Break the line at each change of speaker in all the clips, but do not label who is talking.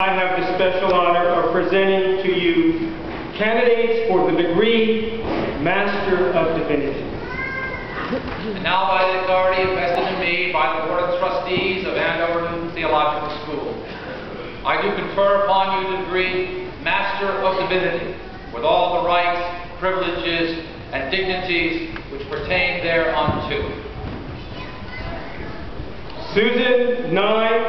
I have the special honor of presenting to you candidates for the degree Master of Divinity.
And now by the authority invested in me by the Board of Trustees of Andover Theological School, I do confer upon you the degree Master of Divinity with all the rights, privileges, and dignities which pertain thereunto.
Susan 9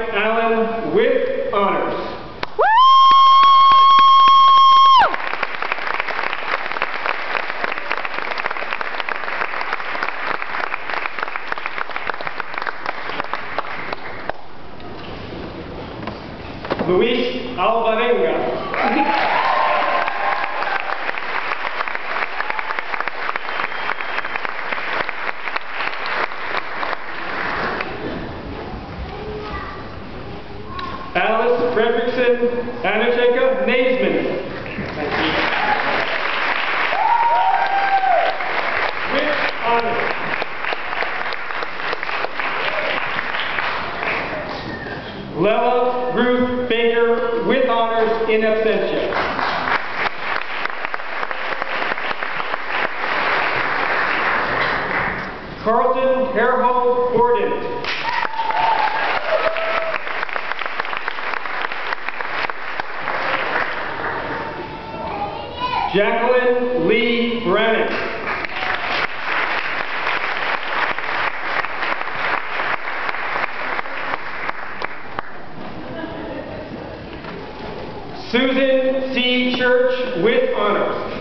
Luis Alvarenga. Alice Fredrickson Anacheka Naisman. With honors. Lela Ruth Baker with honors in absentia. Carlton Herhold Gordon. Jacqueline Lee Susan C. Church with honors.